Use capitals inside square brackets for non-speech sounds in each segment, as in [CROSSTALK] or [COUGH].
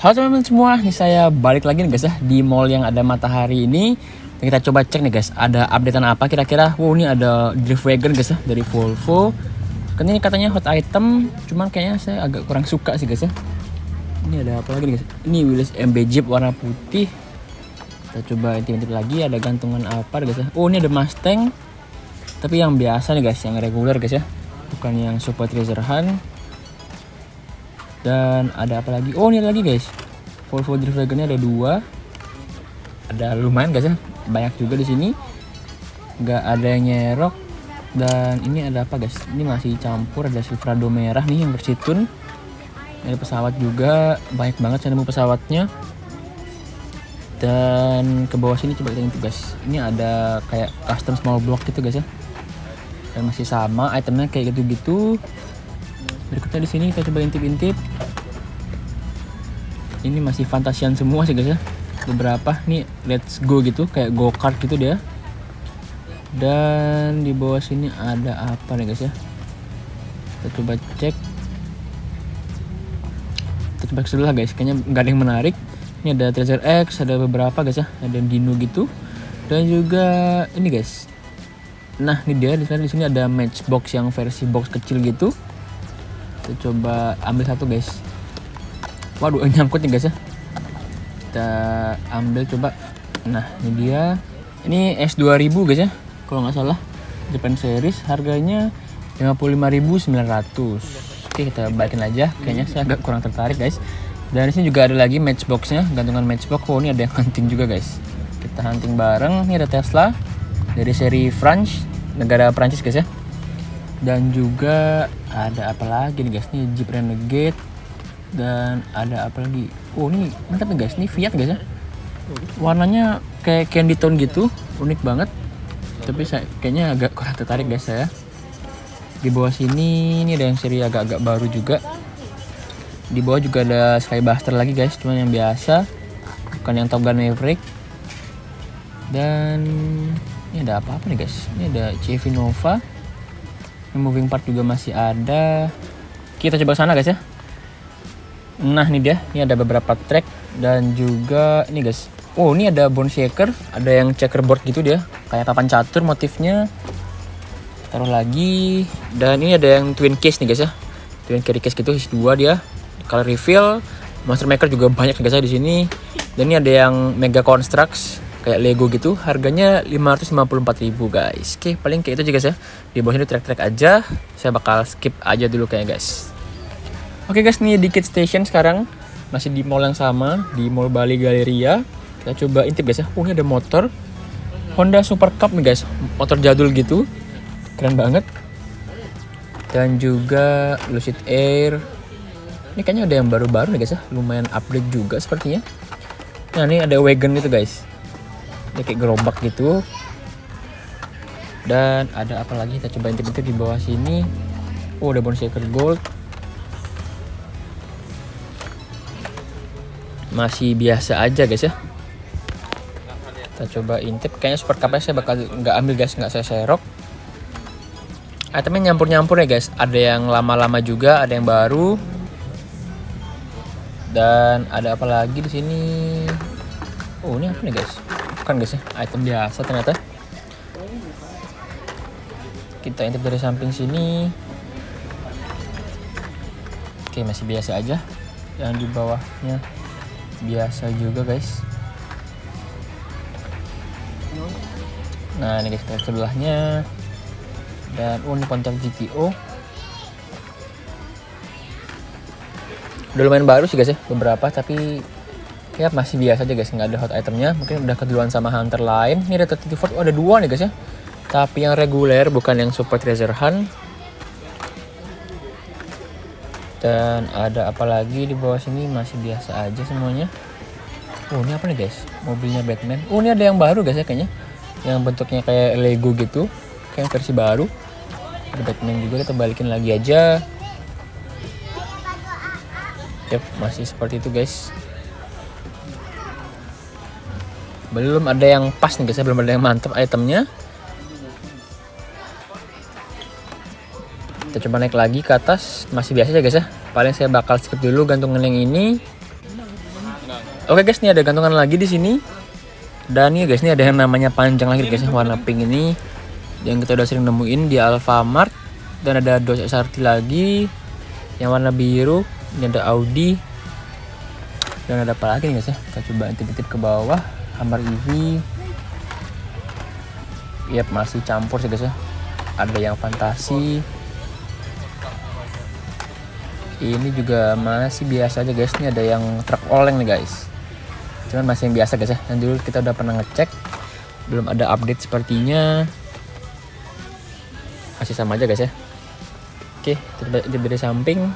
Halo teman-teman semua, nih saya balik lagi nih guys ya di mall yang ada matahari ini. Kita coba cek nih guys, ada updatean apa kira-kira? Wow, ini ada drift wagon guys ya dari Volvo. Kan ini katanya hot item, cuman kayaknya saya agak kurang suka sih guys ya. Ini ada apa lagi nih guys? Ini Willys MB Jeep warna putih. Kita coba intip-intip lagi, ada gantungan apa guys ya? Oh, ini ada Mustang. Tapi yang biasa nih guys, yang reguler guys ya. Bukan yang super treasure hunt dan ada apa lagi? Oh ini ada lagi guys. Volvo Drift Wagonnya ada dua. Ada lumayan guys ya. Banyak juga di sini. Nggak ada yang nyerok. Dan ini ada apa guys? Ini masih campur ada Silverado merah nih yang bersitun ada pesawat juga. Banyak banget saya nemu pesawatnya. Dan ke bawah sini coba kita intip guys. Ini ada kayak custom small block gitu guys ya. Dan masih sama itemnya kayak gitu-gitu berikutnya di sini kita coba intip-intip. Ini masih fantasian semua sih guys ya. Beberapa. Nih let's go gitu kayak go kart gitu dia. Dan di bawah sini ada apa nih guys ya? Kita coba cek. Kita coba sebelah guys. Kayaknya nggak ada yang menarik. Ini ada Treasure X ada beberapa guys ya. Ada Dino gitu. Dan juga ini guys. Nah ini dia. Di sini ada matchbox yang versi box kecil gitu kita coba ambil satu guys. Waduh [LAUGHS] nyangkut nih guys ya. Kita ambil coba. Nah ini dia. Ini S2000 guys ya kalau nggak salah. Japan series harganya 55.900 oke kita balikin aja. Kayaknya saya agak kurang tertarik guys. Dan di sini juga ada lagi matchboxnya gantungan matchbox. Oh ini ada yang hunting juga guys. Kita hunting bareng. Ini ada Tesla dari seri French negara Prancis guys ya dan juga ada apa lagi nih guys? Nih Jeep Renegade. Dan ada apa lagi? Oh ini mantap nih guys. Ini Fiat guys ya? Warnanya kayak candy tone gitu. Unik banget. Tapi saya kayaknya agak kurang tertarik guys saya. Di bawah sini ini ada yang seri agak-agak baru juga. Di bawah juga ada Skybuster lagi guys cuman yang biasa. Bukan yang Top Gun Maverick. Dan ini ada apa-apa nih guys? Ini ada CV Nova ini moving part juga masih ada. Kita coba sana guys ya. Nah ini dia. Ini ada beberapa track dan juga ini guys. Oh ini ada bone shaker. Ada yang checkerboard gitu dia. Kayak papan catur motifnya. Taruh lagi. Dan ini ada yang twin case nih guys ya. Twin carry case gitu isi dua dia. Color reveal. Monster maker juga banyak guys ya di sini. Dan ini ada yang mega constructs kayak Lego gitu harganya 554.000 guys. Oke paling kayak itu aja guys ya. Di bawah ini track-track aja. Saya bakal skip aja dulu kayak guys. Oke guys nih di Kid Station sekarang. Masih di mall yang sama di Mall Bali Galleria. Kita coba intip guys ya. Oh ini ada motor. Honda Super Cup nih guys. Motor jadul gitu. Keren banget. Dan juga Lucid Air. Ini kayaknya ada yang baru-baru nih guys ya. Lumayan upgrade juga sepertinya. Nah ini ada wagon gitu guys dia kayak gerobak gitu. Dan ada apa lagi? Kita coba intip-intip di bawah sini. Oh ada shaker gold. Masih biasa aja guys ya. Kita coba intip. Kayaknya super cupnya saya bakal nggak ambil guys. Nggak saya serok. Itemnya nyampur-nyampur ya guys. Ada yang lama-lama juga ada yang baru. Dan ada apa lagi di sini? Oh ini apa nih guys bukan guys ya. Item biasa ternyata. Kita intip dari samping sini. Oke masih biasa aja. Yang di bawahnya biasa juga guys. Nah ini guys sebelahnya. Dan oh ini Pontiac GTO udah lumayan baru sih guys ya beberapa tapi ya masih biasa aja guys. Nggak ada hot itemnya. Mungkin udah keduluan sama hunter lain. Ini ada 34 oh ada dua nih guys ya. Tapi yang reguler bukan yang super treasure hunt. Dan ada apa lagi di bawah sini? Masih biasa aja semuanya. Oh ini apa nih guys? Mobilnya Batman. Oh ini ada yang baru guys ya kayaknya. Yang bentuknya kayak Lego gitu. Kayak versi baru. Ada Batman juga. Kita balikin lagi aja. Yep masih seperti itu guys belum ada yang pas nih guys. Ya belum ada yang mantap itemnya. Kita coba naik lagi ke atas. Masih biasa aja guys ya. Paling saya bakal skip dulu gantungan yang ini. Oke guys, ini ada gantungan lagi di sini. Dan nih guys, ini ada yang namanya panjang lagi guys, warna pink ini. Yang kita udah sering nemuin di Alfamart. Dan ada Dodge SRT lagi. Yang warna biru. Ini ada Audi. Dan ada apa lagi nih guys ya? Kita coba intip-intip ke bawah. Hammer EV. Yap, masih campur sih guys ya. Ada yang fantasi. Ini juga masih biasa aja guys. Ini ada yang truk oleng nih guys cuman masih yang biasa guys ya dan dulu kita udah pernah ngecek belum ada update sepertinya masih sama aja guys ya oke kita dari samping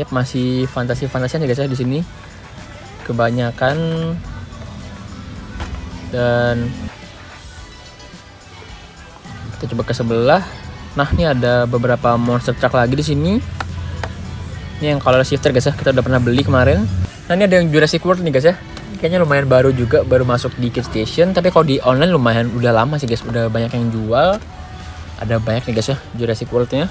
yep masih fantasi fantasian ya guys ya di sini kebanyakan dan kita coba ke sebelah nah ini ada beberapa monster truck lagi di sini ini yang color shifter guys ya kita udah pernah beli kemarin Nah ini ada yang Jurassic World nih guys ya. Kayaknya lumayan baru juga, baru masuk di Kid Station. Tapi kalau di online lumayan udah lama sih guys, udah banyak yang jual. Ada banyak nih guys ya Jurassic World-nya.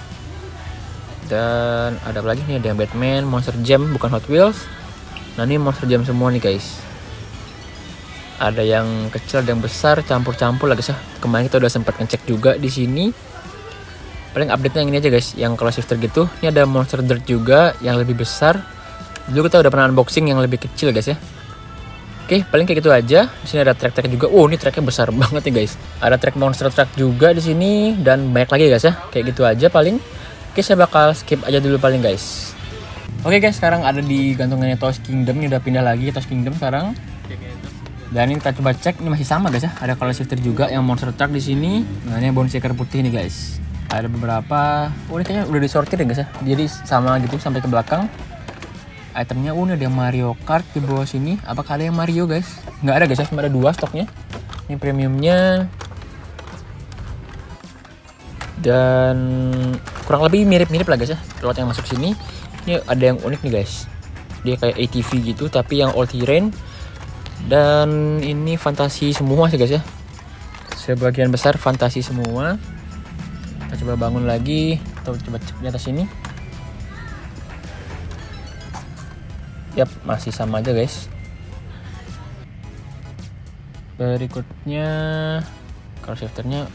Dan ada apa lagi nih? Ada yang Batman, Monster Jam, bukan Hot Wheels. Nah ini Monster Jam semua nih guys. Ada yang kecil, ada yang besar, campur-campur lah guys ya. Kemarin kita udah sempat ngecek juga di sini. Paling update-nya yang ini aja guys, yang kalau shifter gitu. Ini ada Monster Dirt juga yang lebih besar Dulu kita udah pernah unboxing yang lebih kecil guys ya. Oke, paling kayak gitu aja. Di sini ada track-track juga. Oh, ini tracknya besar [LAUGHS] banget nih guys. Ada track monster truck juga di sini dan banyak lagi guys ya. Kayak gitu aja paling. Oke, saya bakal skip aja dulu paling guys. Oke guys, sekarang ada di gantungannya Toys Kingdom. Ini udah pindah lagi Toys Kingdom sekarang. Dan ini kita coba cek, ini masih sama guys ya. Ada color shifter juga yang monster truck di sini. Nah, ini bone shaker putih nih guys. Ada beberapa. Oh, ini kayaknya udah disortir ya guys ya. Jadi sama gitu sampai ke belakang itemnya oh ada Mario Kart di bawah sini apakah ada yang Mario guys nggak ada guys cuma ada dua stoknya ini premiumnya dan kurang lebih mirip-mirip lah guys ya lot yang masuk sini ini ada yang unik nih guys. Dia kayak ATV gitu tapi yang all terrain dan ini fantasi semua sih guys ya. Sebagian besar fantasi semua. Kita coba bangun lagi atau coba cek di atas ini Yap, masih sama aja guys. Berikutnya car shifternya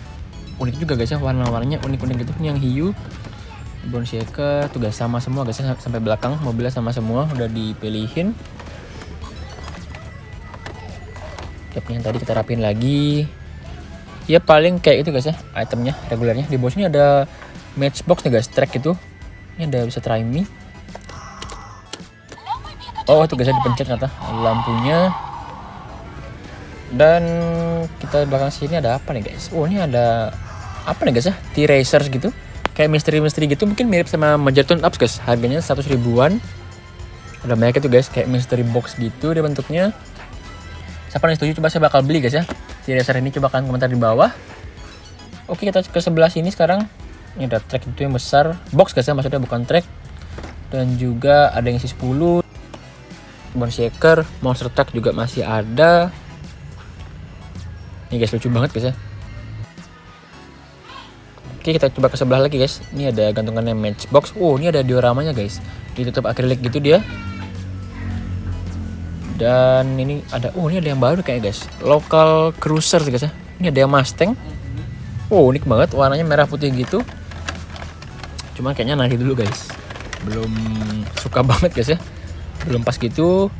unik juga guys ya. Warna-warnanya unik-unik gitu. Yang hiu bone shaker tuh guys sama semua guys sampai belakang mobilnya sama semua udah dipilihin. Yap, yang tadi kita rapin lagi. Ya paling kayak itu guys ya itemnya regulernya. Di bawah sini ada matchbox nih guys track itu ini ada bisa try me. Oh guys dipencet kata lampunya. Dan kita belakang sini ada apa nih guys? Oh ini ada apa nih guys ya T-Racers gitu kayak misteri-misteri gitu mungkin mirip sama Majertun Ups guys. Harganya 100 ribuan. Ada banyak itu guys kayak mystery box gitu dia bentuknya. Siapa yang setuju? Coba saya bakal beli guys ya. T-Racer ini coba kalian komentar di bawah. Oke kita ke sebelah sini sekarang. Ini ada track itu yang besar. Box guys ya maksudnya bukan track. Dan juga ada yang isi 10 Bone Shaker, Monster Truck juga masih ada. Ini guys lucu banget guys ya. Oke kita coba ke sebelah lagi guys. Ini ada gantungannya Matchbox. Oh ini ada dioramanya guys. Ditutup akrilik gitu dia. Dan ini ada, oh ini ada yang baru kayak guys. Local Cruiser guys ya. Ini ada yang Mustang. Oh unik banget, warnanya merah putih gitu. Cuma kayaknya nanti dulu guys. Belum suka [LAUGHS] banget guys ya belum pas gitu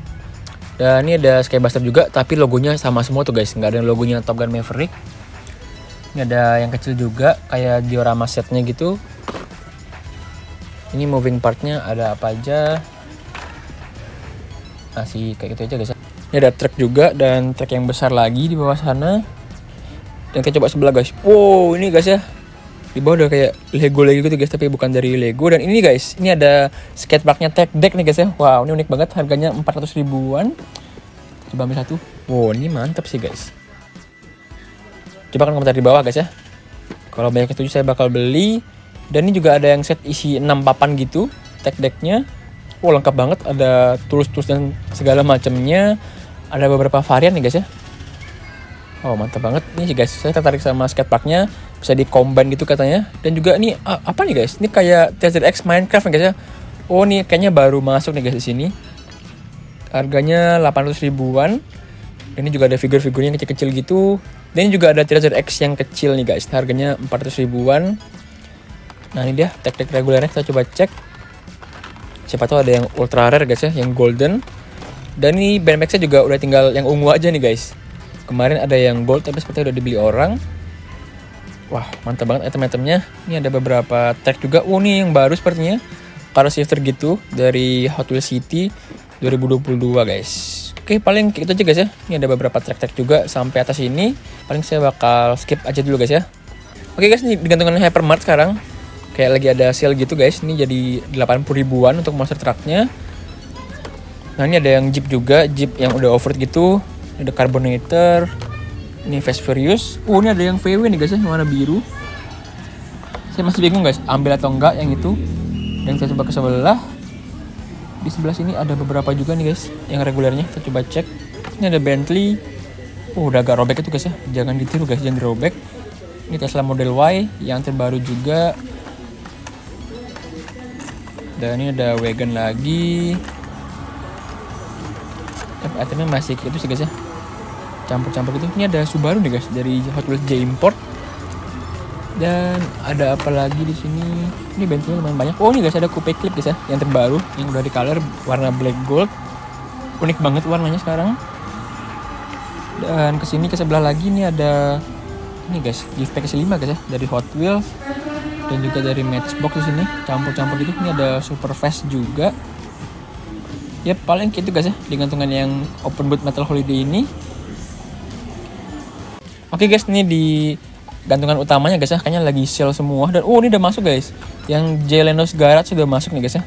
dan ini ada Skybuster juga tapi logonya sama semua tuh guys nggak ada logonya Top Gun Maverick ini ada yang kecil juga kayak diorama setnya gitu. Ini moving partnya ada apa aja? Masih kayak gitu aja guys. Ini ada truk juga dan truk yang besar lagi di bawah sana. Dan kita coba sebelah guys. Wow ini guys ya. Di bawah udah kayak Lego Lego gitu guys tapi bukan dari Lego. Dan ini guys ini ada skateparknya tech deck nih guys ya. Wow ini unik banget. Harganya 400 ribuan. Coba ambil satu. Wow ini mantap sih guys coba kan komentar di bawah guys ya. Kalau banyak setuju saya bakal beli. Dan ini juga ada yang set isi 6 papan gitu tech decknya. Wow lengkap banget. Ada tools-tools dan segala macamnya. Ada beberapa varian nih guys ya. Oh mantap banget. Nih guys, saya tertarik sama skateparknya. Bisa di combine gitu katanya. Dan juga ini apa nih guys? Ini kayak TZX Minecraft nih guys ya. Oh nih kayaknya baru masuk nih guys di sini. harganya 800 ribuan ini juga ada figur-figurnya kecil-kecil gitu. Dan ini juga ada Treasure X yang kecil nih guys. Harganya 400 ribuan. Nah ini dia tag-tag regulernya. Kita coba cek. Siapa tahu ada yang ultra rare guys ya yang golden. Dan ini BMX nya juga udah tinggal yang ungu aja nih guys. Kemarin ada yang gold tapi sepertinya udah dibeli orang. Wah mantap banget item-itemnya. Ini ada beberapa tag juga. Oh nih yang baru sepertinya. Car shifter gitu dari Hot Wheels City 2022 guys. Oke paling gitu aja guys ya. Ini ada beberapa track-track juga sampai atas ini. Paling saya bakal skip aja dulu guys ya. Oke guys ini digantungan Hypermart sekarang. Kayak lagi ada sale gitu guys. Ini jadi 80 ribuan untuk monster trucknya. Nah ini ada yang Jeep juga. Jeep yang udah off-road gitu. Ini ada Carbonator. Ini Fast Furious. Oh ini ada yang VW nih guys ya Yang warna biru. Saya masih bingung guys Ambil atau enggak yang itu. Dan saya coba ke sebelah di sebelah sini ada beberapa juga nih guys yang regulernya. Kita coba cek. Ini ada Bentley. Oh udah agak robek itu guys ya. Jangan ditiru guys jangan dirobek. Ini Tesla Model Y yang terbaru juga. Dan ini ada wagon lagi. Tapi itemnya masih itu sih guys ya. Campur-campur gitu. Ini ada Subaru nih guys dari Hot Wheels J Import dan ada apa lagi di sini? Ini bentuknya lumayan banyak. Oh ini guys ada coupe clip guys ya. Yang terbaru yang udah di color warna black gold. Unik banget warnanya sekarang. Dan ke sini ke sebelah lagi ini ada ini guys gift pack 5 guys ya dari Hot Wheels. Dan juga dari Matchbox di sini campur-campur gitu. Ini ada super fast juga. Ya paling gitu guys ya di gantungan yang open boot metal holiday ini. Oke guys ini di gantungan utamanya guys ya. Kayaknya lagi sale semua. Dan oh ini udah masuk guys. Yang Jelenos Garage sudah masuk nih guys ya.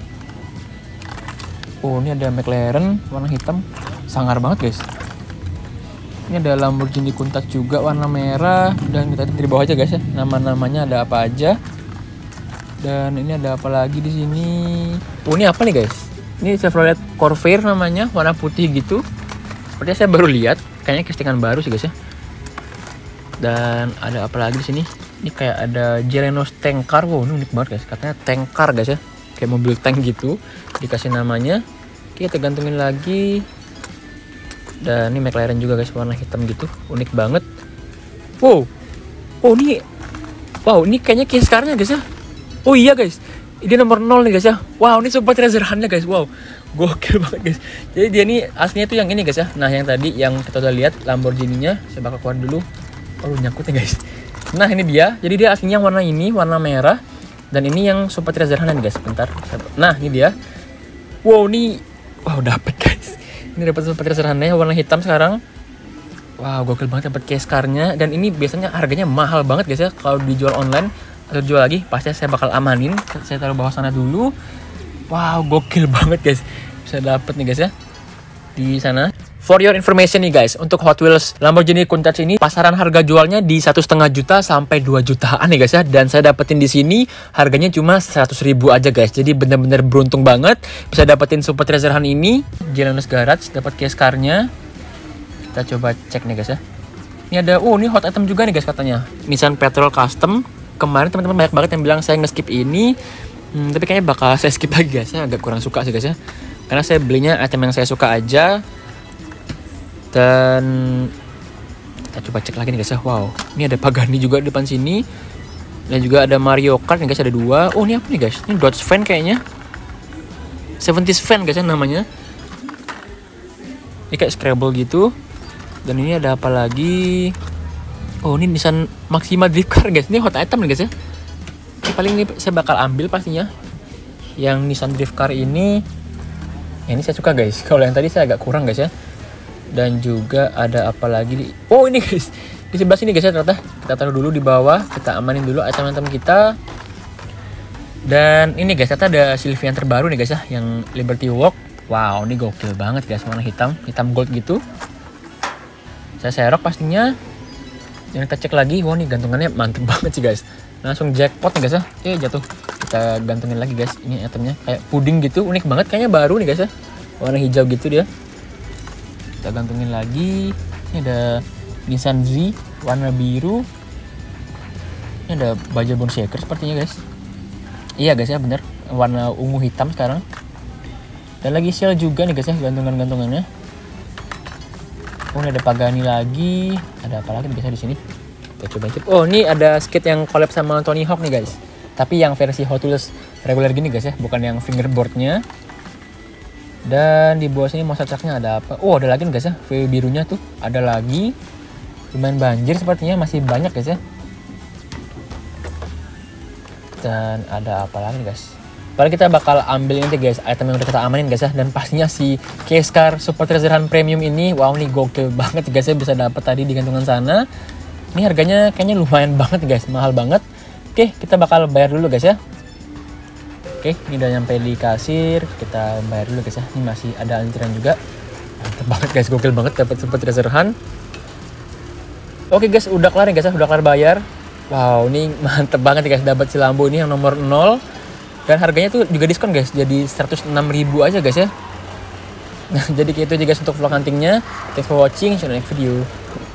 Oh ini ada McLaren warna hitam. Sangar banget guys. Ini ada Lamborghini Countach juga warna merah. Dan kita dari bawah aja guys ya. Nama-namanya ada apa aja. Dan ini ada apa lagi di sini? Oh ini apa nih guys? Ini Chevrolet Corvair namanya warna putih gitu. Sepertinya saya baru lihat. Kayaknya castingan baru sih guys ya dan ada apa lagi di sini? Ini kayak ada Jelenos tank car wow ini unik banget guys. Katanya tank car guys ya. Kayak mobil tank gitu. Dikasih namanya. Kita gantungin lagi. Dan ini McLaren juga guys warna hitam gitu. Unik banget. Wow. Oh ini. Wow ini kayaknya case carnya guys ya. Oh iya guys. Ini nomor 0 nih guys ya. Wow ini super treasure hunt guys. Wow. Gokil banget guys. Jadi dia ini aslinya tuh yang ini guys ya. Nah yang tadi yang kita udah lihat Lamborghini nya saya bakal keluar dulu oh nyangkut ya guys. Nah ini dia. Jadi dia aslinya warna ini warna merah. Dan ini yang super treasure hunt guys. Bentar nah ini dia. Wow ini wow dapet guys. Ini dapat super treasure hunt warna hitam sekarang. Wow gokil banget dapat case car-nya dan ini biasanya harganya mahal banget guys ya. Kalau dijual online atau dijual lagi pasti saya bakal amanin. Saya taruh bawah sana dulu. Wow gokil [LAUGHS] banget guys. Bisa dapet nih guys ya. Di sana For your information nih guys, untuk Hot Wheels Lamborghini Countach ini pasaran harga jualnya di satu setengah juta sampai 2 jutaan nih guys ya. Dan saya dapetin di sini harganya cuma 100 ribu aja guys. Jadi bener-bener beruntung banget bisa dapetin Super Treasure Hunt ini. Jalanos Garage dapat case car-nya. Kita coba cek nih guys ya. Ini ada, oh ini hot item juga nih guys katanya. Nissan Petrol Custom. Kemarin teman-teman banyak banget yang bilang saya nge-skip ini. Hmm, tapi kayaknya bakal saya skip lagi guys. Saya agak kurang suka sih guys ya. Karena saya belinya item yang saya suka aja dan kita coba cek lagi nih guys ya. Wow ini ada Pagani juga di depan sini. Dan juga ada Mario Kart nih guys ada dua. Oh ini apa nih guys? Ini Dodge Fan kayaknya. 70s Fan guys ya namanya. Ini kayak Scrabble gitu. Dan ini ada apa lagi? Oh ini Nissan Maxima Drift Car guys. Ini hot item nih guys ya. Ini paling ini saya bakal ambil pastinya. Yang Nissan Drift Car ini. Ini saya suka guys. Kalau yang tadi saya agak kurang guys ya dan juga ada apa lagi di oh ini guys. Di sebelah sini guys ya ternyata. Kita taruh dulu di bawah. Kita amanin dulu item-item kita. Dan ini guys ternyata ada Sylvia yang terbaru nih guys ya yang Liberty Walk. Wow ini gokil banget guys warna hitam hitam gold gitu. Saya serok pastinya. Dan kita cek lagi. Wah nih gantungannya mantep [LAUGHS] banget sih guys. Langsung jackpot nih guys ya. Eh jatuh. Kita gantungin lagi guys ini itemnya. Kayak puding gitu unik banget. Kayaknya baru nih guys ya. Warna hijau gitu dia kita gantungin lagi. Ini ada Nissan Z warna biru. Ini ada baja bone shaker sepertinya guys. Iya guys ya bener. Warna ungu hitam sekarang. Dan lagi sale juga nih guys ya gantungan-gantungannya. Oh ini ada Pagani lagi. Ada apa lagi nih guys ya di sini? Kita coba cek oh ini ada skate yang collab sama Tony Hawk nih guys. Tapi yang versi Hot Wheels reguler gini guys ya. Bukan yang fingerboardnya dan di bawah sini monster trucknya ada apa? Oh ada lagi nih guys ya. VW birunya tuh ada lagi. Lumayan banjir sepertinya masih banyak guys ya. Dan ada apa lagi guys? Paling kita bakal ambil nanti guys item yang udah kita amanin guys ya. Dan pastinya si case car super treasure premium ini wow nih gokil banget guys ya. Bisa dapat tadi di gantungan sana. Ini harganya kayaknya lumayan banget guys. Mahal banget. Oke kita bakal bayar dulu guys ya oke ini udah nyampe di kasir. Kita bayar dulu guys ya. Ini masih ada antrian juga. Mantep banget guys. Gokil banget dapat super treasure hunt oke guys udah kelar nih guys ya. Udah kelar bayar. Wow ini [LAUGHS] mantep banget ya guys. Dapat si Lambo ini yang nomor 0 dan harganya tuh juga diskon guys. Jadi 106.000 aja guys ya. Nah [LAUGHS] jadi kayak itu aja guys untuk vlog huntingnya. Thanks for watching. See you next video